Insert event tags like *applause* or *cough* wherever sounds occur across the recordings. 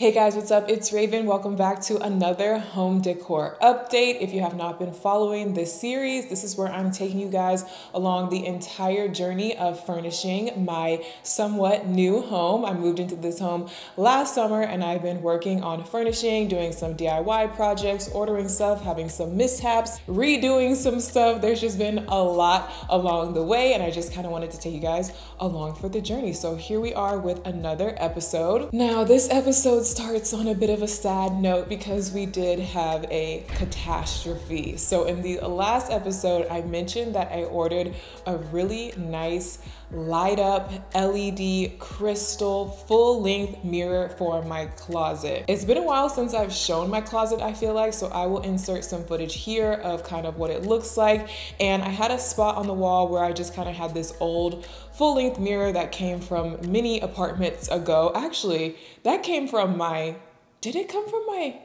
Hey guys, what's up? It's Raven. Welcome back to another home decor update. If you have not been following this series, this is where I'm taking you guys along the entire journey of furnishing my somewhat new home. I moved into this home last summer and I've been working on furnishing, doing some DIY projects, ordering stuff, having some mishaps, redoing some stuff. There's just been a lot along the way and I just kind of wanted to take you guys along for the journey. So here we are with another episode. Now, this episode starts on a bit of a sad note because we did have a catastrophe. So, in the last episode, I mentioned that I ordered a really nice light up LED crystal full length mirror for my closet. It's been a while since I've shown my closet, I feel like, so I will insert some footage here of kind of what it looks like. And I had a spot on the wall where I just kind of had this old full length mirror that came from many apartments ago. Actually, that came from my, did it come from my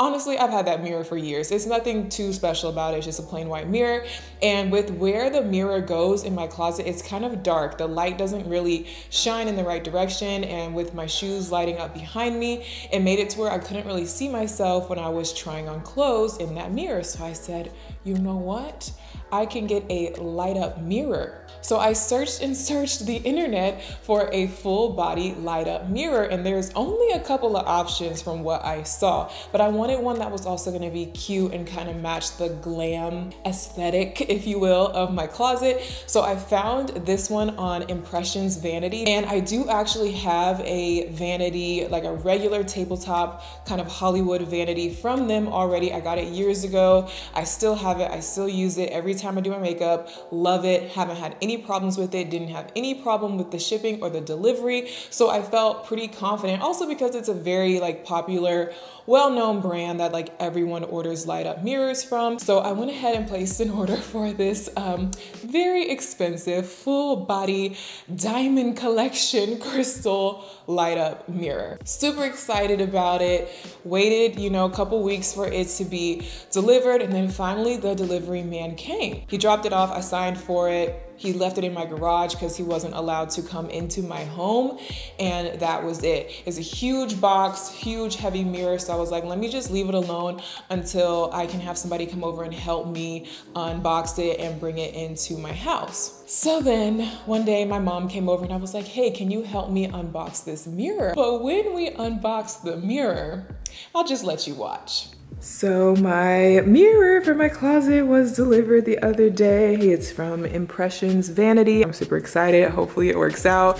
honestly, I've had that mirror for years. It's nothing too special about it. It's just a plain white mirror. And with where the mirror goes in my closet, it's kind of dark. The light doesn't really shine in the right direction. And with my shoes lighting up behind me, it made it to where I couldn't really see myself when I was trying on clothes in that mirror. So I said, you know what? I can get a light up mirror. So I searched and searched the internet for a full body light up mirror, and there's only a couple of options from what I saw. But I wanted one that was also gonna be cute and kind of match the glam aesthetic, *laughs* if you will, of my closet. So I found this one on Impressions Vanity, and I do actually have a vanity, like a regular tabletop kind of Hollywood vanity from them already. I got it years ago. I still have it, I still use it every time I do my makeup. Love it. Haven't had any problems with it. Didn't have any problem with the shipping or the delivery. So I felt pretty confident. Also because it's a very like popular, well-known brand that like everyone orders light up mirrors from. So I went ahead and placed an *laughs* order for this um, very expensive full body diamond collection *laughs* crystal light up mirror. Super excited about it. Waited, you know, a couple weeks for it to be delivered and then finally the delivery man came. He dropped it off, I signed for it. He left it in my garage because he wasn't allowed to come into my home. And that was it. It's a huge box, huge heavy mirror. So I was like, let me just leave it alone until I can have somebody come over and help me unbox it and bring it into my house. So then one day my mom came over and I was like, hey, can you help me unbox this mirror? But when we unboxed the mirror, I'll just let you watch. So my mirror for my closet was delivered the other day. It's from Impressions Vanity. I'm super excited. Hopefully it works out.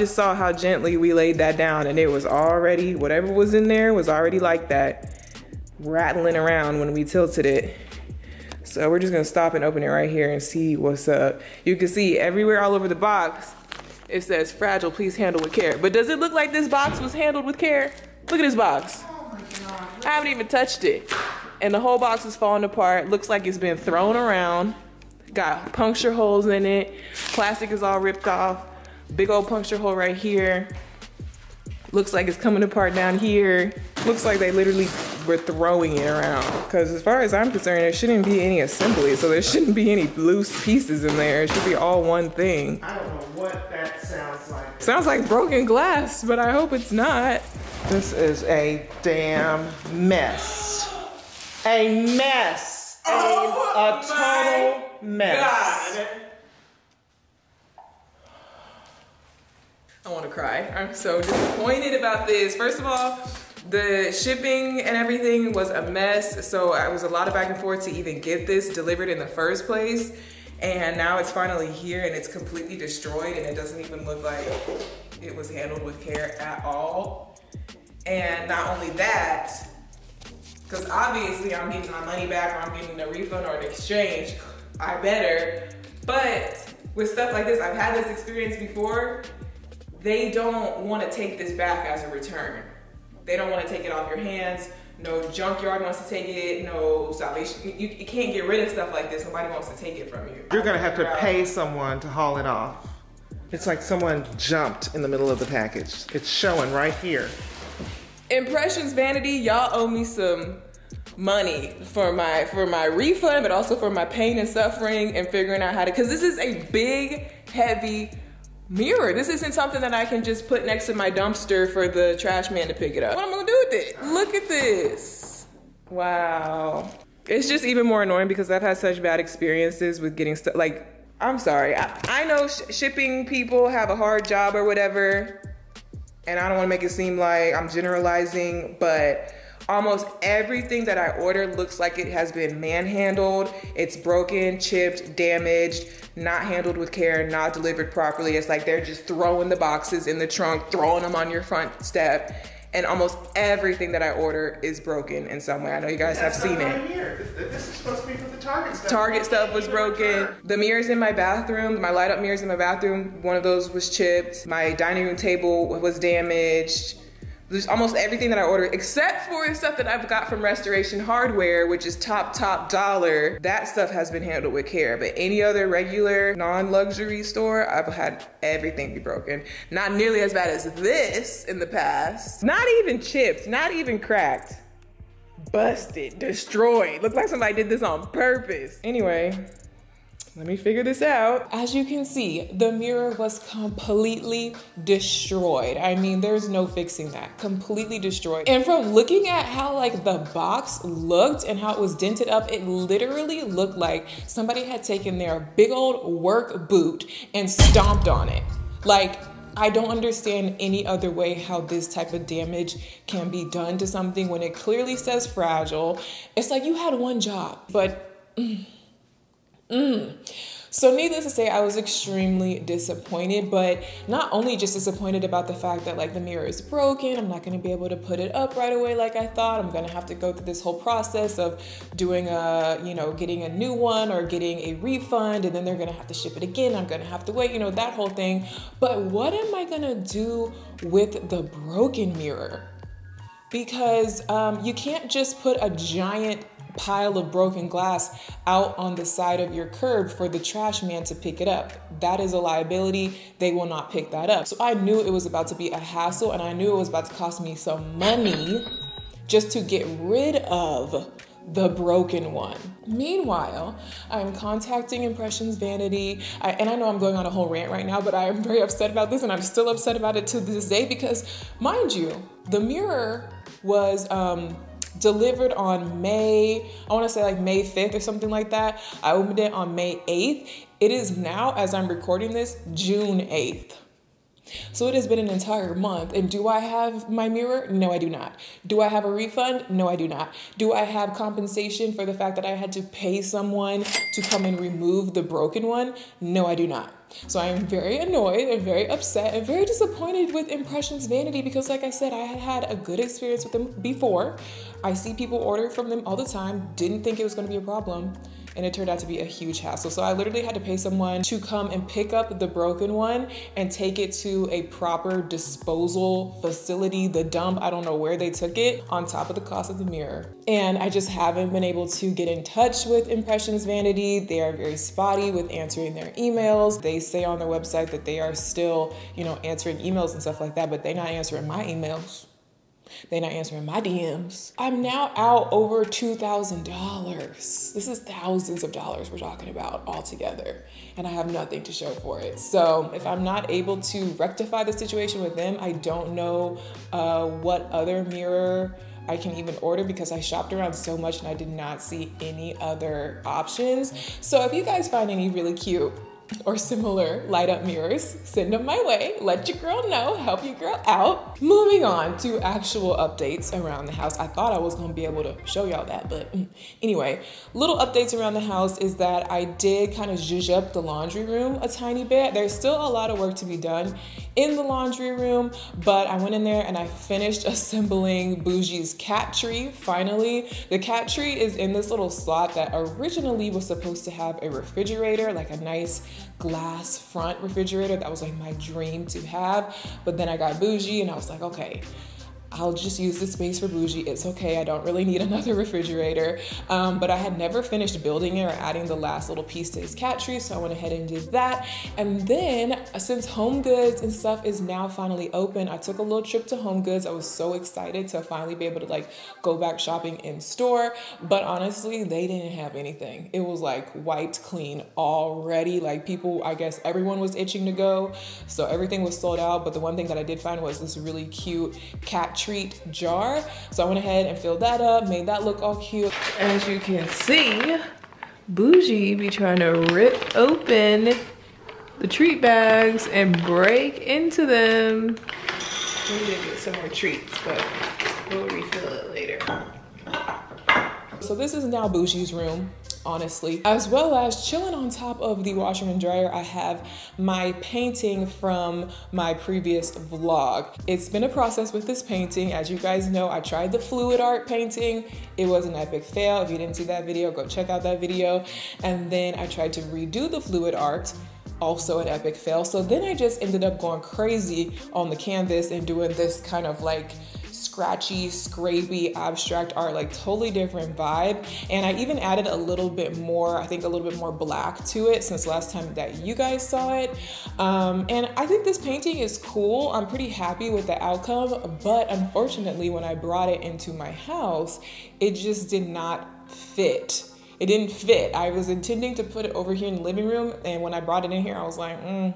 Just saw how gently we laid that down and it was already, whatever was in there was already like that, rattling around when we tilted it. So we're just gonna stop and open it right here and see what's up. You can see everywhere all over the box, it says fragile, please handle with care. But does it look like this box was handled with care? Look at this box. I haven't even touched it. And the whole box is falling apart. Looks like it's been thrown around. Got puncture holes in it. Plastic is all ripped off. Big old puncture hole right here. Looks like it's coming apart down here. Looks like they literally were throwing it around. Cause as far as I'm concerned, there shouldn't be any assembly. So there shouldn't be any loose pieces in there. It should be all one thing. I don't know what that sounds like. Sounds like broken glass, but I hope it's not. This is a damn mess. A mess. A, Oh a total mess. I want to cry. I'm so disappointed about this. First of all, the shipping and everything was a mess. So I was a lot of back and forth to even get this delivered in the first place. And now it's finally here and it's completely destroyed and it doesn't even look like it was handled with care at all. And not only that, because obviously I'm getting my money back or I'm getting a refund or an exchange, I better. But with stuff like this, I've had this experience before. They don't want to take this back as a return. They don't want to take it off your hands. No junkyard wants to take it. No salvation. You, you can't get rid of stuff like this. Nobody wants to take it from you. You're gonna have to pay someone to haul it off. It's like someone jumped in the middle of the package. It's showing right here. Impressions Vanity, y'all owe me some money for my for my refund, but also for my pain and suffering and figuring out how to. Because this is a big, heavy mirror. This isn't something that I can just put next to my dumpster for the trash man to pick it up. What am I gonna do with it? Look at this. Wow. It's just even more annoying because I've had such bad experiences with getting stuff. Like, I'm sorry. I, I know sh shipping people have a hard job or whatever, and I don't want to make it seem like I'm generalizing, but almost everything that I order looks like it has been manhandled. It's broken, chipped, damaged, not handled with care, not delivered properly. It's like they're just throwing the boxes in the trunk, throwing them on your front step. And almost everything that I order is broken in some way. I know you guys That's have seen it. This, this is supposed to be for the Target stuff. Target stuff was broken. The mirrors in my bathroom, my light up mirrors in my bathroom, one of those was chipped. My dining room table was damaged. There's almost everything that I ordered, except for the stuff that I've got from Restoration Hardware, which is top, top dollar. That stuff has been handled with care. But any other regular, non luxury store, I've had everything be broken. Not nearly as bad as this in the past. Not even chipped, not even cracked busted, destroyed. Looked like somebody did this on purpose. Anyway, let me figure this out. As you can see, the mirror was completely destroyed. I mean, there's no fixing that. Completely destroyed. And from looking at how like the box looked and how it was dented up, it literally looked like somebody had taken their big old work boot and stomped on it. Like I don't understand any other way how this type of damage can be done to something when it clearly says fragile. It's like you had one job, but mm. Mm. So, needless to say, I was extremely disappointed, but not only just disappointed about the fact that like the mirror is broken, I'm not gonna be able to put it up right away like I thought. I'm gonna have to go through this whole process of doing a, you know, getting a new one or getting a refund, and then they're gonna have to ship it again. I'm gonna have to wait, you know, that whole thing. But what am I gonna do with the broken mirror? because um, you can't just put a giant pile of broken glass out on the side of your curb for the trash man to pick it up. That is a liability. They will not pick that up. So I knew it was about to be a hassle and I knew it was about to cost me some money just to get rid of the broken one. Meanwhile, I'm contacting Impressions Vanity, I, and I know I'm going on a whole rant right now, but I am very upset about this, and I'm still upset about it to this day because, mind you, the mirror was um, delivered on May, I want to say like May 5th or something like that. I opened it on May 8th. It is now, as I'm recording this, June 8th. So it has been an entire month. And do I have my mirror? No, I do not. Do I have a refund? No, I do not. Do I have compensation for the fact that I had to pay someone to come and remove the broken one? No, I do not. So I am very annoyed and very upset and very disappointed with Impressions Vanity because, like I said, I had had a good experience with them before. I see people order from them all the time, didn't think it was going to be a problem and it turned out to be a huge hassle. So I literally had to pay someone to come and pick up the broken one and take it to a proper disposal facility, the dump. I don't know where they took it on top of the cost of the mirror. And I just haven't been able to get in touch with Impressions Vanity. They are very spotty with answering their emails. They say on their website that they are still, you know, answering emails and stuff like that, but they're not answering my emails. They're not answering my DMs. I'm now out over $2,000. This is thousands of dollars we're talking about altogether, and I have nothing to show for it. So, if I'm not able to rectify the situation with them, I don't know uh, what other mirror I can even order because I shopped around so much and I did not see any other options. So, if you guys find any really cute or similar light up mirrors, send them my way. Let your girl know, help your girl out. Moving on to actual updates around the house. I thought I was gonna be able to show y'all that, but mm. anyway, little updates around the house is that I did kind of zhuzh up the laundry room a tiny bit. There's still a lot of work to be done in the laundry room, but I went in there and I finished *laughs* assembling Bougie's cat tree finally. The cat tree is in this little slot that originally was supposed to have a refrigerator, like a nice glass front refrigerator. That was like my dream to have. But then I got bougie and I was like, okay, I'll just use the space for bougie. It's okay. I don't really need *laughs* another refrigerator. Um, but I had never finished building it or adding the last little piece to his cat tree. So I went ahead and did that. And then since Home Goods and stuff is now finally open, I took a little trip to Home Goods. I was so excited to finally be able to like go back shopping in store. But honestly, they didn't have anything. It was like wiped clean already. Like people, I guess everyone was itching to go. So everything was sold out. But the one thing that I did find was this really cute cat treat jar. So I went ahead and filled that up, made that look all cute. As you can see, Bougie be trying to rip open the treat bags and break into them. We need to get some more treats, but we'll refill it later. So this is now Bougie's room honestly. As well as chilling on top of the washer and dryer, I have my painting from my previous vlog. It's been a process with this painting. As you guys know, I tried the fluid art painting. It was an epic fail. If you didn't see that video, go check out that video. And then I tried to redo the fluid art also an epic fail. So then I just ended up going crazy on the canvas and doing this kind of like scratchy, scrapey, abstract art, like totally different vibe. And I even added a little bit more, I think a little bit more black to it since last time that you guys saw it. Um, and I think this painting is cool. I'm pretty happy with the outcome, but unfortunately when I brought it into my house, it just did not fit it didn't fit. I was intending to put it over here in the living room, and when I brought it in here, I was like, mm,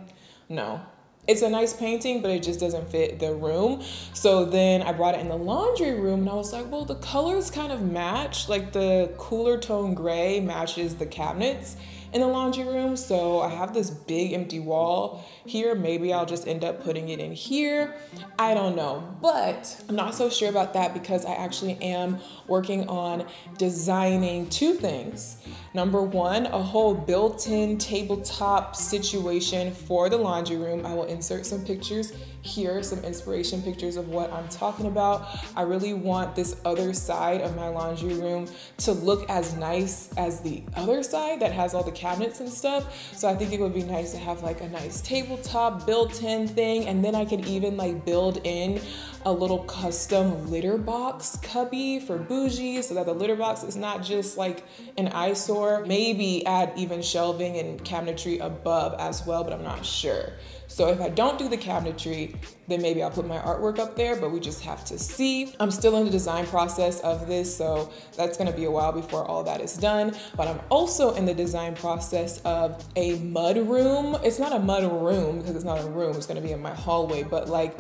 no, it's a nice painting, but it just doesn't fit the room. So then I brought it in the laundry room and I was like, well, the colors kind of match. Like the cooler tone gray matches the cabinets in the laundry room. So I have this big empty wall here. Maybe I'll just end up putting it in here. I don't know, but I'm not so sure about that because I actually am working on designing two things. Number one, a whole built-in tabletop situation for the laundry room. I will insert some pictures here, some inspiration pictures of what I'm talking about. I really want this other side of my laundry room to look as nice as the other side that has all the cabinets and stuff. So I think it would be nice to have like a nice tabletop built-in thing and then I can even like build in a little custom litter box cubby for bougie so that the litter box is not just like an eyesore. Maybe add even shelving and cabinetry above as well, but I'm not sure. So if I don't do the cabinetry, then maybe I'll put my artwork up there, but we just have to see. I'm still in the design process of this, so that's gonna be a while before all that is done. But I'm also in the design process of a mud room. It's not a mud room because it's not a room, it's gonna be in my hallway, but like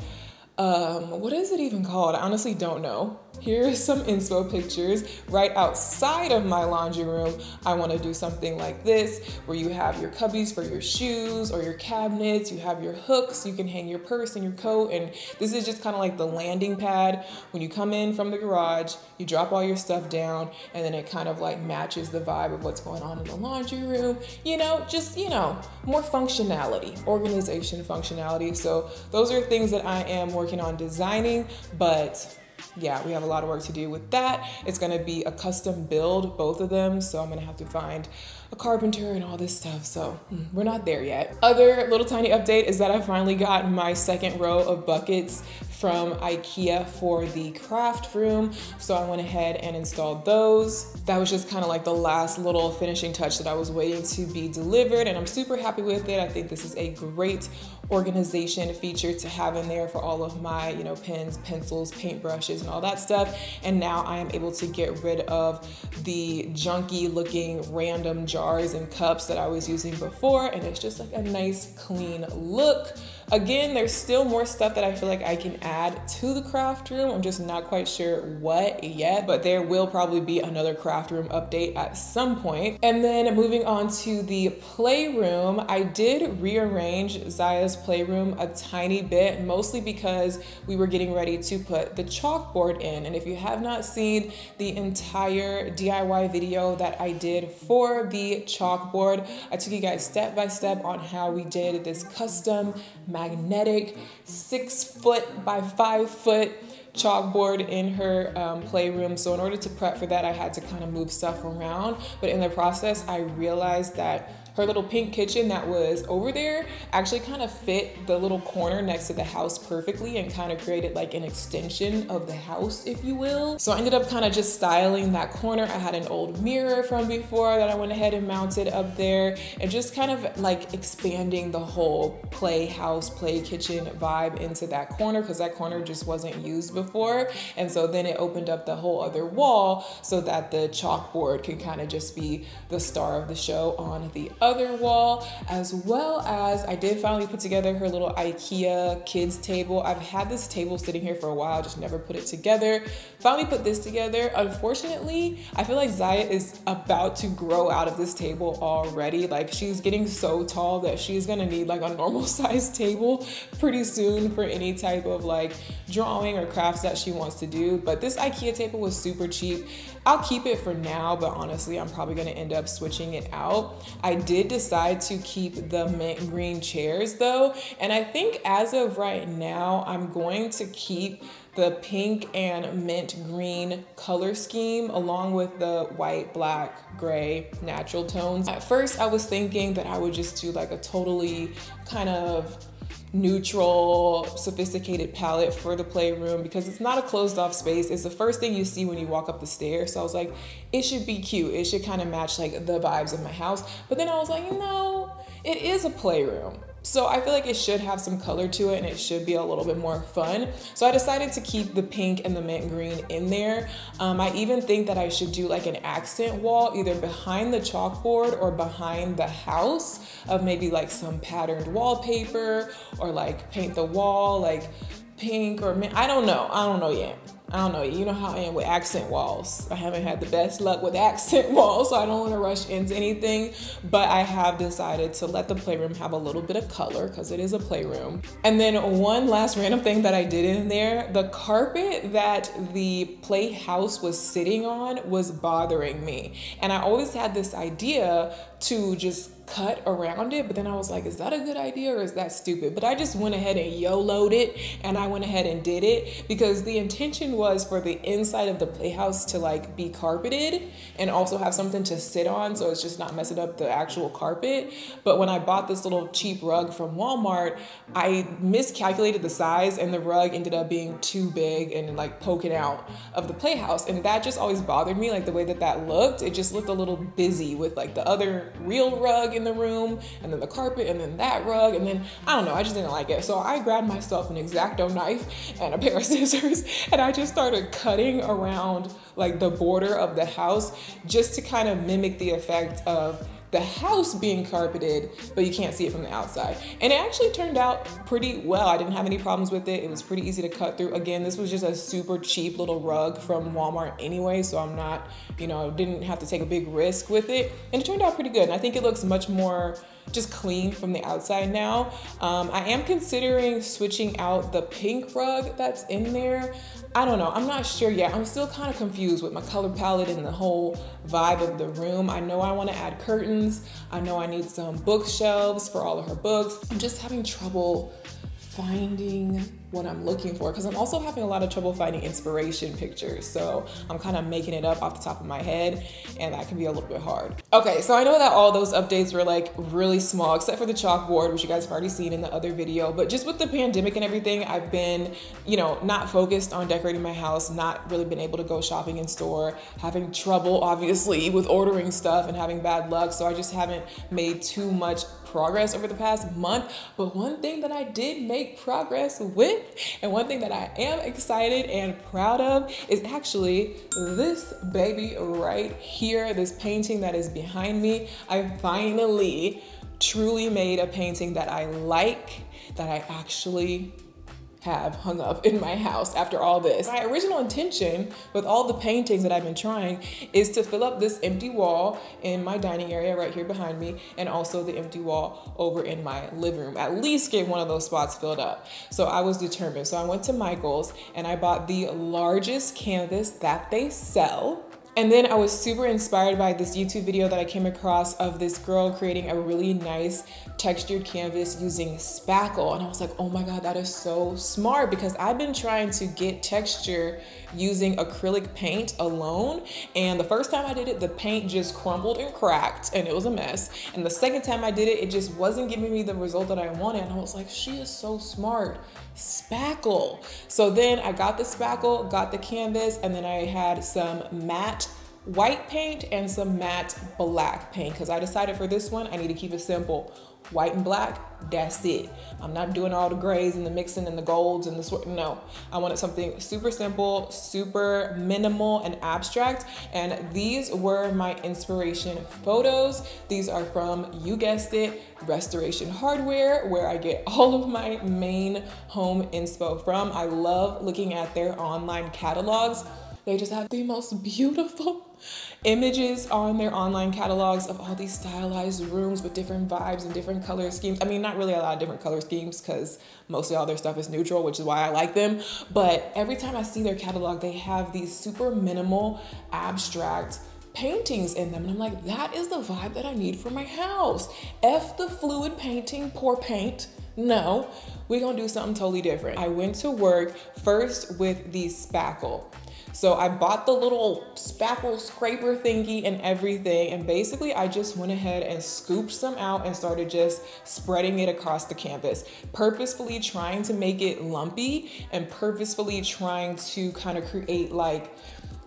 um, what is it even called? I honestly don't know. Here's some inspo pictures right outside of my laundry room. I want to do something like this where you have your cubbies for your shoes or your cabinets, you have your hooks, you can hang your purse and your coat. And this is just kind of like the landing pad. When you come in from the garage, you drop all your stuff down and then it kind of like matches the vibe of what's going on in the laundry room. You know, just, you know, more functionality, organization functionality. So those are things that I am working on designing, but yeah, we have a lot of work to do with that. It's gonna be a custom build, both of them. So I'm gonna have to find a carpenter and all this stuff. So mm, we're not there yet. Other little tiny update is that I finally got my second row of buckets from Ikea for the craft room. So I went ahead and installed those. That was just kind of like the last little finishing touch that I was waiting to be delivered and I'm super happy with it. I think this is a great organization feature to have in there for all of my, you know, pens, pencils, paintbrushes and all that stuff. And now I am able to get rid of the junky looking random jars and cups that I was using before and it's just like a nice clean look. Again, there's still more stuff that I feel like I can add to the craft room. I'm just not quite sure what yet, but there will probably be another craft room update at some point. And then moving on to the playroom, I did rearrange Ziya's playroom a tiny bit, mostly because we were getting ready to put the chalkboard in. And if you have not seen the entire DIY video that I did for the chalkboard, I took you guys step by step on how we did this custom magnetic six foot by five foot chalkboard in her um, playroom. So in order to prep for that, I had to kind of move stuff around. But in the process, I realized that her little pink kitchen that was over there actually kind of fit the little corner next to the house perfectly and kind of created like an extension of the house, if you will. So I ended up kind of just styling that corner. I had an old mirror from before that I went ahead and mounted up there and just kind of like expanding the whole playhouse, play kitchen vibe into that corner because that corner just wasn't used before. And so then it opened up the whole other wall so that the chalkboard could kind of just be the star of the show on the other wall, as well as I did finally put together her little IKEA kids table. I've had this table sitting here for a while, just never put it together. Finally put this together. Unfortunately, I feel like Ziya is about to grow out of this table already. Like she's getting so tall that she's gonna need like a normal *laughs* size table pretty soon for any type of like drawing or crafts that she wants to do. But this IKEA table was super cheap. I'll keep it for now, but honestly, I'm probably gonna end up switching it out. I did decide to keep the mint green chairs though, and I think as of right now, I'm going to keep the pink and mint green color scheme along with the white, black, gray natural tones. At first, I was thinking that I would just do like a totally kind of neutral, sophisticated palette for the playroom because it's not a closed off space. It's the first thing you see when you walk up the stairs. So I was like, it should be cute. It should kind of match like the vibes of my house. But then I was like, no, it is a playroom. So I feel like it should have some color to it and it should be a little bit more fun. So I decided to keep the pink and the mint green in there. Um, I even think that I should do like an accent wall either behind the chalkboard or behind the house of maybe like some patterned wallpaper or like paint the wall like pink or mint. I don't know. I don't know yet. I don't know, you know how I am with accent walls. I haven't had the best luck with accent *laughs* walls, so I don't want to rush into anything, but I have decided to let the playroom have a little bit of color because it is a playroom. And then one last random thing that I did in there, the carpet that the playhouse was sitting on was bothering me. And I always had this idea to just cut around it, but then I was like, is that a good idea or is that stupid? But I just went ahead and YOLO'd it and I went ahead and did it because the intention was for the inside of the playhouse to like be carpeted and also have something to sit on so it's just not messing up the actual carpet. But when I bought this little cheap rug from Walmart, I miscalculated the size and the rug ended up being too big and like poking out of the playhouse. And that just always bothered me, like the way that that looked. It just looked a little busy with like the other real rug in the room, and then the carpet, and then that rug, and then I don't know, I just didn't like it. So I grabbed myself an X-Acto knife and a pair of *laughs* scissors, and I just started cutting around like the border of the house just to kind of mimic the effect of the house being carpeted, but you can't see it from the outside. And it actually turned out pretty well. I didn't have any problems with it. It was pretty easy to cut through. Again, this was just a super cheap little rug from Walmart anyway, so I'm not, you know, didn't have to take a big risk with it. And it turned out pretty good. And I think it looks much more just clean from the outside now. Um, I am considering switching out the pink rug that's in there. I don't know, I'm not sure yet. I'm still kind of confused with my color palette and the whole vibe of the room. I know I want to add curtains. I know I need some bookshelves for all of her books. I'm just having trouble finding what I'm looking for because I'm also having a lot of trouble finding inspiration pictures. So I'm kind of making it up off the top of my head and that can be a little bit hard. Okay, so I know that all those updates were like really small except for the chalkboard, which you guys have already seen in the other video. But just with the pandemic and everything, I've been, you know, not focused on decorating my house, not really been able to go shopping in store, having trouble obviously with ordering stuff and having bad luck. So I just haven't made too much progress over the past month. But one thing that I did make progress with, and one thing that I am excited and proud of, is actually this baby right here, this painting that is behind me. I finally truly made a painting that I like, that I actually have hung up in my house after all this. My original intention with all the paintings that I've been trying is to fill up this empty wall in my dining area right here behind me and also the empty wall over in my living room. At least get one of those spots filled up. So I was determined. So I went to Michael's and I bought the largest canvas that they sell and then I was super inspired by this YouTube video that I came across of this girl creating a really nice textured canvas using spackle. And I was like, oh my God, that is so smart because I've been trying to get texture using acrylic paint alone. And the first time I did it, the paint just crumbled and cracked and it was a mess. And the second time I did it, it just wasn't giving me the result that I wanted. And I was like, she is so smart spackle. So then I got the spackle, got the canvas, and then I had some matte white paint and some matte black paint because I decided for this one I need to keep it simple white and black, that's it. I'm not doing all the grays and the mixing and the golds and the sort. No, I wanted something super simple, super minimal and abstract. And these were my inspiration photos. These are from, you guessed it, Restoration Hardware, where I get *laughs* all of my main home inspo from. I love looking at their online catalogs. They just have the most beautiful *laughs* images on their online catalogs of all these stylized rooms with different vibes and different color schemes. I mean, not really a lot of different color schemes because mostly all their stuff is neutral, which is why I like them. But every time I see their catalog, they have these super minimal, abstract, paintings in them. And I'm like, that is the vibe that I need for my house. F the fluid painting, pour paint. No, we're gonna do something totally different. I went to work first with the spackle. So I bought the little spackle scraper thingy and everything. And basically I just went ahead and scooped some out and started just spreading it across the canvas, purposefully trying to make it lumpy and purposefully trying to kind of create like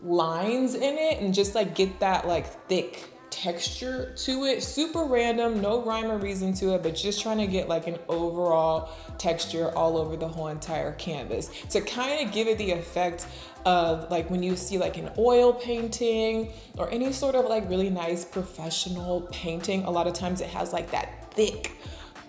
lines in it and just like get that like thick texture to it. Super random, no rhyme or reason to it, but just trying to get like an overall texture all over the whole entire canvas to kind of give it the effect of like when you see like an oil painting or any sort of like really nice professional painting, a lot of times it has like that thick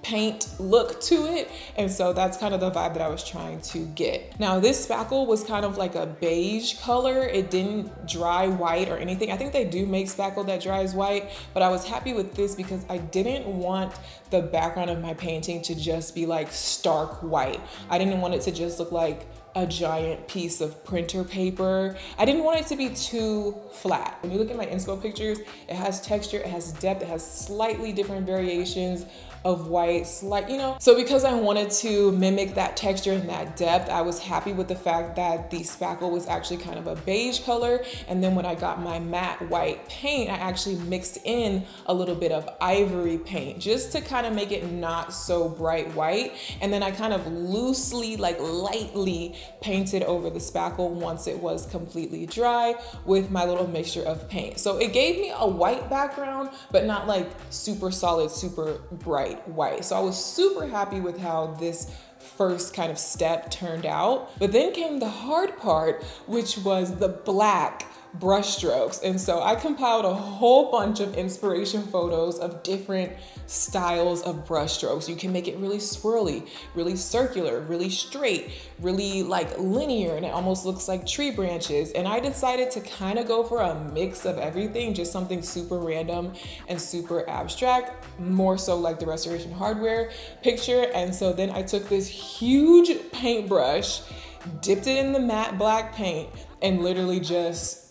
paint look to it. And so that's kind of the vibe that I was trying to get. Now this spackle was kind of like a beige color. It didn't dry white or anything. I think they do make spackle that dries white, but I was happy with this because I didn't want the background of my painting to just be like stark white. I didn't want it to just look like a giant piece of printer paper. I didn't want it to be too flat. When you look at my inspo pictures, it has texture, it has depth, it has slightly different variations of whites, like, you know. So because I wanted to mimic that texture and that depth, I was happy with the fact that the spackle was actually kind of a beige color. And then when I got my matte white paint, I actually mixed in a little bit of ivory paint just to kind of make it not so bright white. And then I kind of loosely, like lightly painted over the spackle once it was completely dry with my little mixture of paint. So it gave me a white background, but not like super solid, super bright bright white. So I was super happy with how this first kind of step turned out. But then came the hard part, which was the black brushstrokes. And so I compiled a whole bunch of inspiration photos of different styles of brushstrokes. You can make it really swirly, really circular, really straight, really like linear, and it almost looks like tree branches. And I decided to kind of go for a mix of everything, just something super random and super abstract, more so like the restoration hardware picture. And so then I took this huge paintbrush, dipped it in the matte black paint, and literally just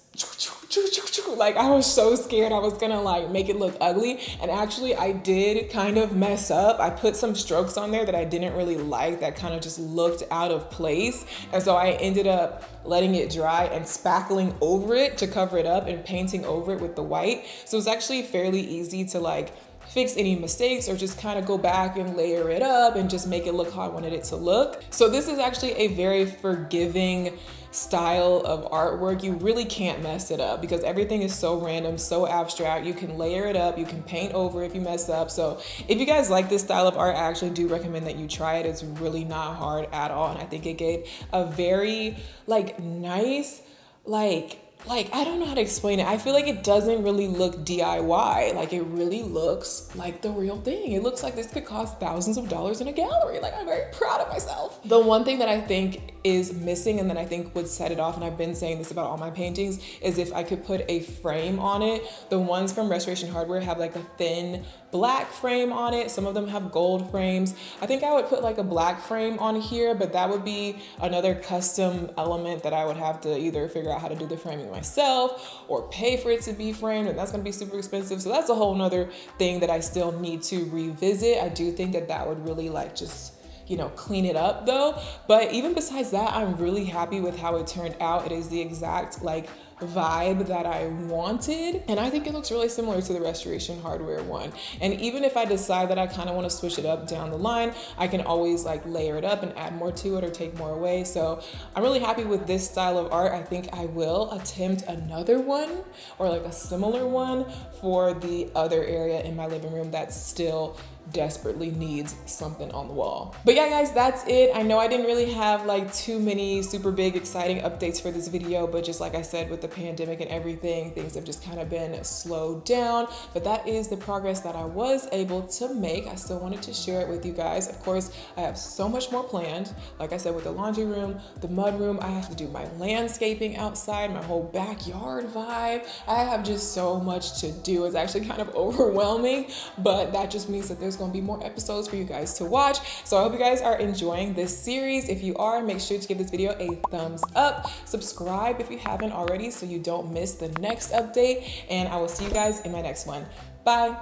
like I was so scared I was gonna like make it look ugly. And actually I did kind of mess up. I put some strokes on there that I didn't really like that kind of just looked out of place. And so I ended up letting it dry and spackling over it to cover it up and painting over it with the white. So it's actually fairly easy to like fix any mistakes or just kind of go back and layer it up and just make it look how I wanted it to look. So this is actually a very forgiving style of artwork, you really can't mess it up because everything is so random, so abstract. You can layer it up, you can paint over if you mess up. So if you guys like this style of art, I actually do recommend that you try it. It's really not hard at all. And I think it gave a very like nice, like like I don't know how to explain it. I feel like it doesn't really look DIY. Like it really looks like the real thing. It looks like this could cost thousands of dollars in a gallery. Like I'm very proud of myself. The one thing that I think is missing and then I think would set it off, and I've been saying this about all my paintings, is if I could put a frame on it. The ones from Restoration Hardware have like a thin black frame on it. Some of them have gold frames. I think I would put like a black frame on here, but that would be another custom element that I would have to either figure out how to do the framing myself or pay for it to be framed and that's gonna be super expensive. So that's a whole nother thing that I still need to revisit. I do think that that would really like just you know, clean it up though. But even besides that, I'm really happy with how it turned out. It is the exact like vibe that I wanted. And I think it looks really similar to the Restoration Hardware one. And even if I decide that I kind of want to switch it up down the line, I can always like layer it up and add more to it or take more away. So I'm really happy with this style of art. I think I will attempt another one or like a similar one for the other area in my living room that's still desperately needs something on the wall. But yeah, guys, that's it. I know I didn't really have like too many super big exciting updates for this video, but just like I said, with the pandemic and everything, things have just kind of been slowed down. But that is the progress that I was able to make. I still wanted to share it with you guys. Of course, I have so much more planned. Like I said, with the laundry room, the mud room, I have to do my landscaping outside, my whole backyard vibe. I have just so much to do. It's actually kind of *laughs* overwhelming, but that just means that there's going to be more episodes for you guys to watch. So I hope you guys are enjoying this series. If you are, make sure to give this video a thumbs up. Subscribe if you haven't already so you don't miss the next update. And I will see you guys in my next one. Bye.